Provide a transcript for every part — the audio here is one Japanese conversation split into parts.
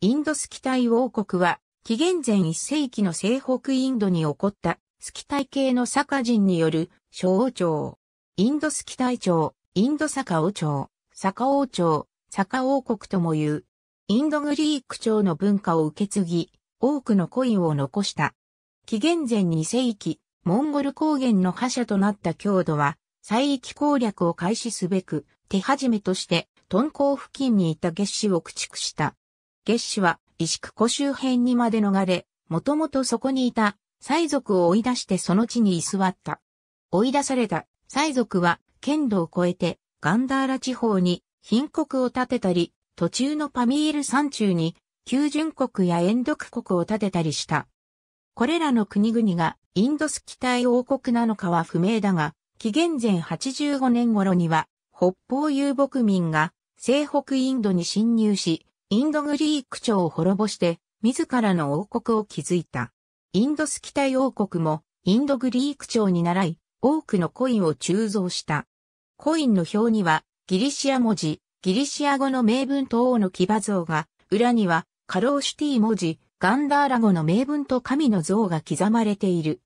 インドスキタイ王国は、紀元前1世紀の西北インドに起こったスキタイ系のサカ人による小王朝。インドスキタイ朝、インドサカ王朝、サカ王朝、サカ王国とも言う。インドグリーク朝の文化を受け継ぎ、多くのコインを残した。紀元前2世紀、モンゴル高原の覇者となった郷土は、西域攻略を開始すべく、手始めとして、敦煌付近にいた月氏を駆逐した。月氏は、石区湖周辺にまで逃れ、もともとそこにいた、西族を追い出してその地に居座った。追い出された、西族は、剣道を越えて、ガンダーラ地方に、貧国を建てたり、途中のパミール山中に、旧順国や延読国を建てたりした。これらの国々がインドスキタイ王国なのかは不明だが、紀元前85年頃には、北方遊牧民が西北インドに侵入し、インドグリーク朝を滅ぼして、自らの王国を築いた。インドスキタイ王国も、インドグリーク朝に倣い、多くのコインを鋳造した。コインの表には、ギリシア文字、ギリシア語の名文と王の騎馬像が、裏には、カローシュティ文字、ガンダーラ語の名文と神の像が刻まれている。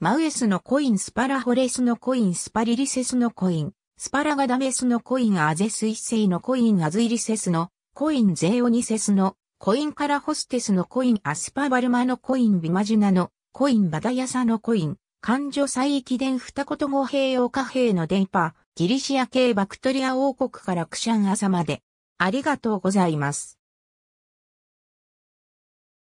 マウエスのコインスパラホレスのコインスパリリセスのコイン、スパラガダメスのコインアゼス一世のコインアズイリセスのコインゼオニセスのコインカラホステスのコインアスパバルマのコインビマジュナのコインバダヤサのコイン、感情再域伝二言語併用貨幣の電波、ギリシア系バクトリア王国からクシャンアサまで。ありがとうございます。